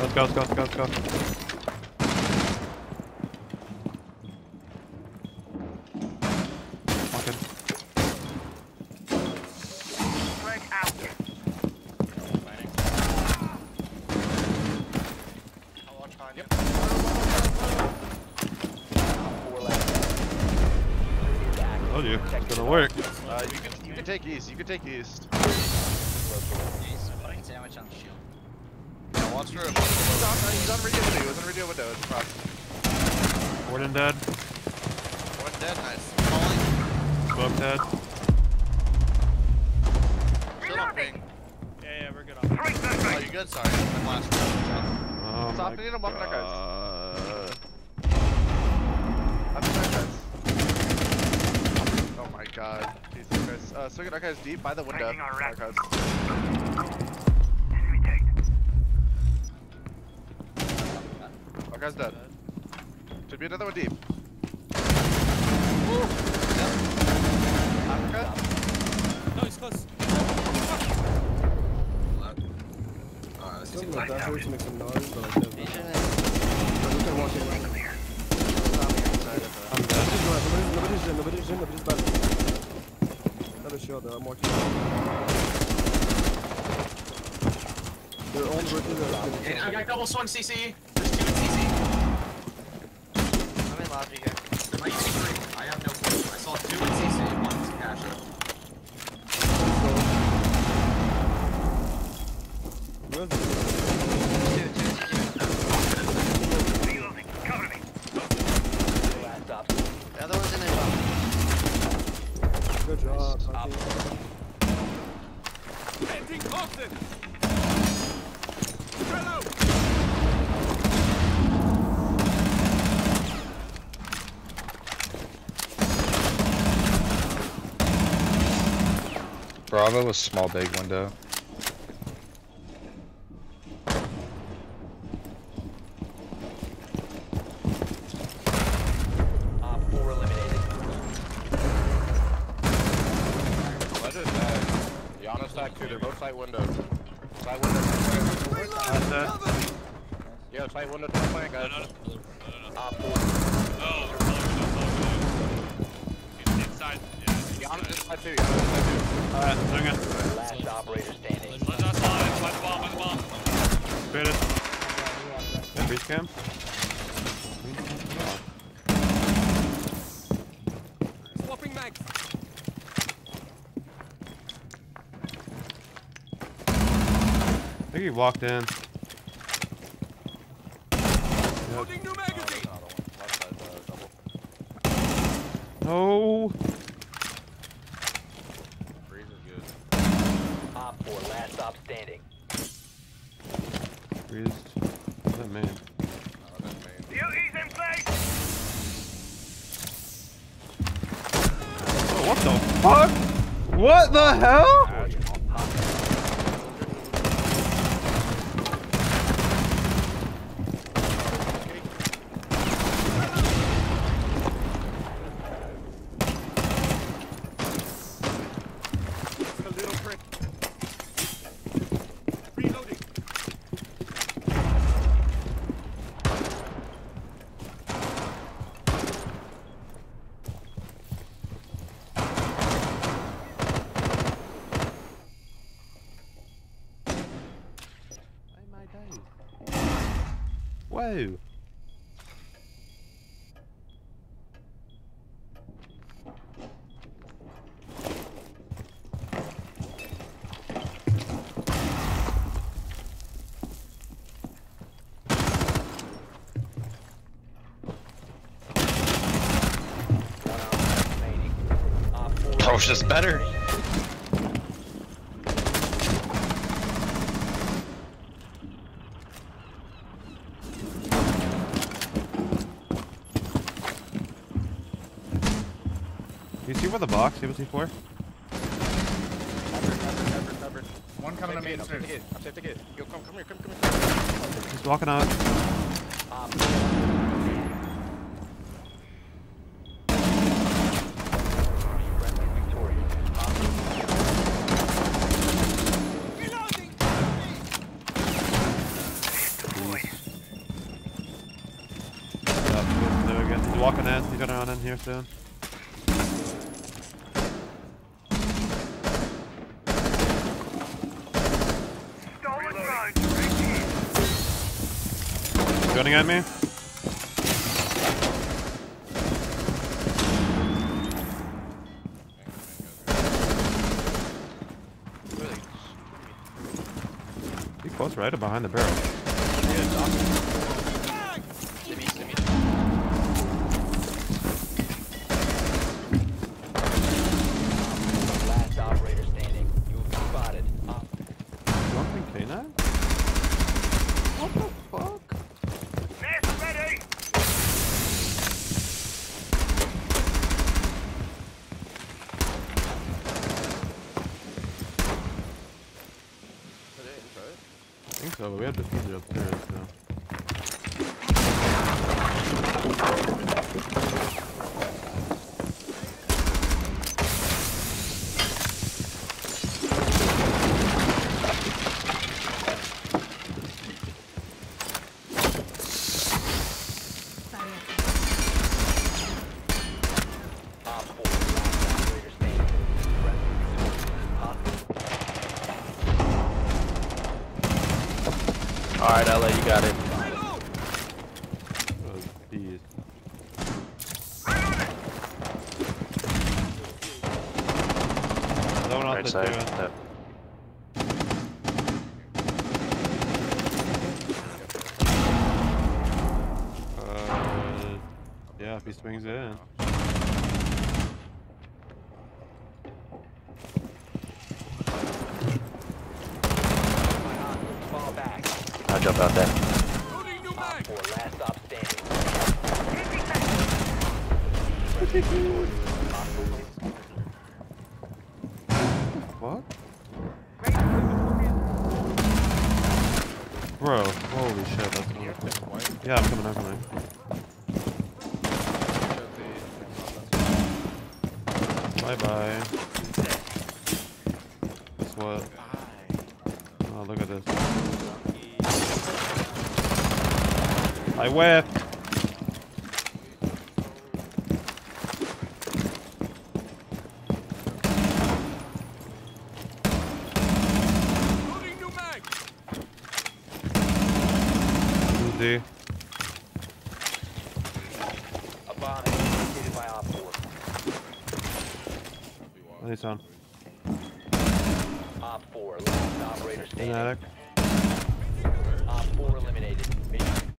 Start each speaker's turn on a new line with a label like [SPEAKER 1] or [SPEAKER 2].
[SPEAKER 1] Let's go, let's go, let's go, let's go. Fucking.
[SPEAKER 2] I'll watch behind you.
[SPEAKER 1] Told you, it's gonna work.
[SPEAKER 2] Uh, you can you can take east. You can take east.
[SPEAKER 3] He's putting sandwich on the shield.
[SPEAKER 2] Yeah, watch for him. He's on, he's on radio window. He was on radio window. It's across.
[SPEAKER 1] Warden dead.
[SPEAKER 2] One dead. Nice. Falling.
[SPEAKER 1] Smoke dead.
[SPEAKER 2] Still not ping.
[SPEAKER 4] Yeah, yeah, we're good on.
[SPEAKER 2] Oh, you good? Sorry. My last shot.
[SPEAKER 1] Oh
[SPEAKER 2] Stop
[SPEAKER 1] my
[SPEAKER 2] hitting him, walk back, guys. I'm sorry, guys. Oh my god. Jesus Christ. Uh, swing it, our guys deep by the window. Our guys. Our guy's dead. Should be another one deep. Africa?
[SPEAKER 4] No, he's close.
[SPEAKER 5] Something like that hurts make some noise, but like can walk.
[SPEAKER 1] I'm dead.
[SPEAKER 5] Nobody's, nobody's in, nobody's in, nobody's back. Another shield though, I'm walking. They're all working there.
[SPEAKER 3] I got double swing CC. There's two in CC.
[SPEAKER 2] I'm in here.
[SPEAKER 3] There might be three. I have no clue. I saw two in CC. One's cash up.
[SPEAKER 2] The other one's in there.
[SPEAKER 5] Good job. Hunting.
[SPEAKER 4] Ending Austin. Trello.
[SPEAKER 6] Bravo was small big window.
[SPEAKER 2] Ledger's
[SPEAKER 1] I'm dead.
[SPEAKER 2] Side window. Top flank, guys.
[SPEAKER 4] He's inside. Yeah.
[SPEAKER 2] Giannis is side two. Giannis is side two.
[SPEAKER 1] Alright, swing it.
[SPEAKER 7] Last operator standing.
[SPEAKER 4] Let's not slide. Slide the bomb. Slide the bomb.
[SPEAKER 1] Spit it. Yeah, breach cam.
[SPEAKER 4] Swapping mags.
[SPEAKER 1] I think he walked in.
[SPEAKER 4] Loading new magazine.
[SPEAKER 2] Left side, uh, double.
[SPEAKER 1] No.
[SPEAKER 2] Freeze is good.
[SPEAKER 7] Op 4, last stop standing.
[SPEAKER 1] What's that mean?
[SPEAKER 2] Oh, that's main.
[SPEAKER 1] Oh, what the fuck? What the hell? Whoa.
[SPEAKER 7] One hour remaining. Op 4
[SPEAKER 6] Bro's just better.
[SPEAKER 1] You see where the box able C4?
[SPEAKER 2] Covered, covered, covered, covered. One coming up main. I'm safe to get. Yo, come, come here, come, come here.
[SPEAKER 1] He's walking out.
[SPEAKER 4] Um,
[SPEAKER 1] Walking in, he's gonna run in here soon. Gunning at me. Be close, right? Behind the barrel.
[SPEAKER 7] Last operator standing. You have been spotted. Op
[SPEAKER 1] Jumping K9? What the fuck? I think so, we have defuser upstairs, so.
[SPEAKER 6] Alright, LA, you got it.
[SPEAKER 1] Oh, bees. That off
[SPEAKER 6] Right
[SPEAKER 1] the
[SPEAKER 6] side.
[SPEAKER 1] two. Uh, yeah, if he swings it in.
[SPEAKER 7] Fall back.
[SPEAKER 6] I'll jump out there.
[SPEAKER 4] Loading new
[SPEAKER 7] Op
[SPEAKER 4] mag.
[SPEAKER 7] 4. Last stop standing.
[SPEAKER 1] What? Bro, holy shit, that's not. Yeah, I'm coming, I'm coming. I
[SPEAKER 7] wear. Op 4,
[SPEAKER 1] last operator standing.
[SPEAKER 7] Op 4 eliminated.
[SPEAKER 1] Mission